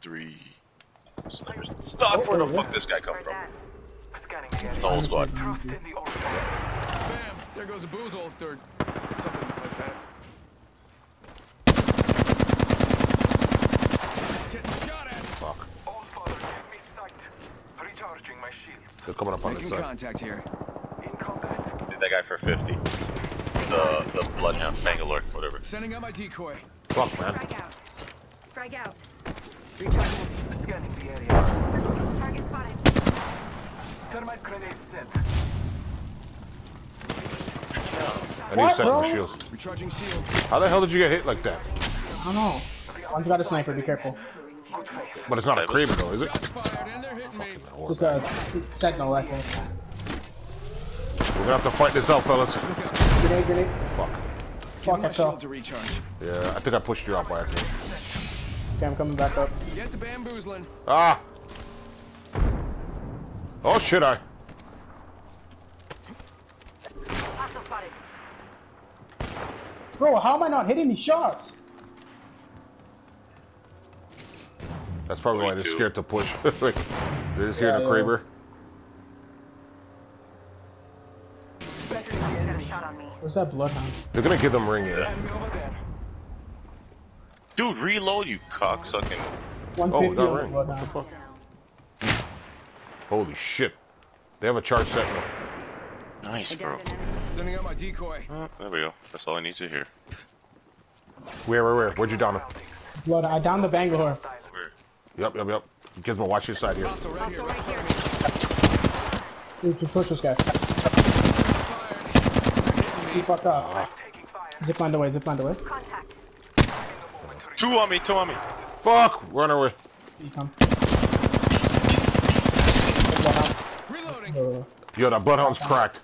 three snipers. Stop! Oh, where the oh, fuck this guy come from? Scanning the It's the whole squad. Trust in the old man. Bam! There goes a boozle, or something like that. Getting shot at. Fuck. All father, give me sight. Recharging my shields. They're coming up on this Making side. contact here. In combat. Did that guy for 50. The, the Bloodhound, Bangalore, whatever. Sending out my decoy. Fuck, man. Frag out. Frag out. Recharging. Scanning the area. Target spotted. Thermite grenade sent. I need set my shields. Recharging shield. How the hell did you get hit like that? I don't know. One's got a sniper, be careful. But it's not a Kraber though, is it? Shots fired, and they're hitting me. Just a sentinel rifle. We're gonna have to fight this out, fellas. Grenade, grenade. Fuck. Fuck, I fell. shields a recharge. Yeah, I think I pushed you out by accident. Okay, I'm coming back up. Get the bamboozling. Ah! Oh shit, I. Bro, how am I not hitting these shots? That's probably why they're scared to push. like, they just hear Yeah, the yeah. Kraber. Veteran got a shot on me. Where's that bloodhound? They're gonna give them ring, yeah. Enemy over there. Dude, reload, you cocksucking. 150 that on ring. What the fuck? Holy shit. They have a charge sentinel. Nice, bro. Downed an enemy. Sending out my decoy. There we go. That's all I need to hear. Where, where, where? Where'd you down him? Blood, I downed the Bangalore. Where? Yep, yep, yep. Gizmo, watch your side here. Hostile right here. Right here. Dude, just push this guy. He fucked up. Ah. Taking fire. Zip line away, zip line away. Contact. Two on me, two on me. Fuck! Run away. You come. Bloodhound. Reloading. Yo, that bloodhound's cracked.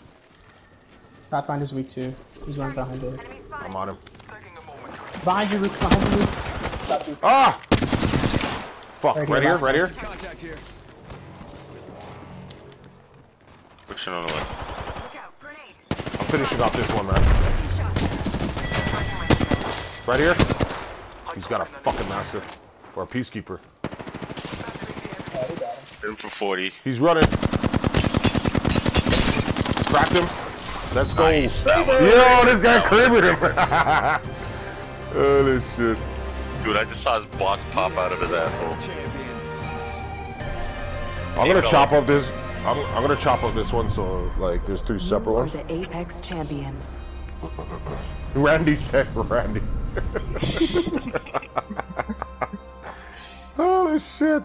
Pathfinder's weak too. He's running behind it. I'm on him. Taking a moment. Behind you, Rook, behind you, Rook. Stop you. Ah! Fuck, Right right, here, here, right here. Contact here. Pushing on the left. Look out. Grenade. I'm finishing off this one, man. Taking shots. Charging my shield. Right here. He's got a fucking master. Or a peacekeeper. Hit him for 40. He's running. Cracked him. Let's go. Nice. That was Yo, this guy cleared him. Holy shit. Dude, I just saw his box pop out of his asshole. I'm gonna chop up this. I'm, I'm gonna chop up this one so like there's two separate ones. the Apex champions. Randy said Randy. shit.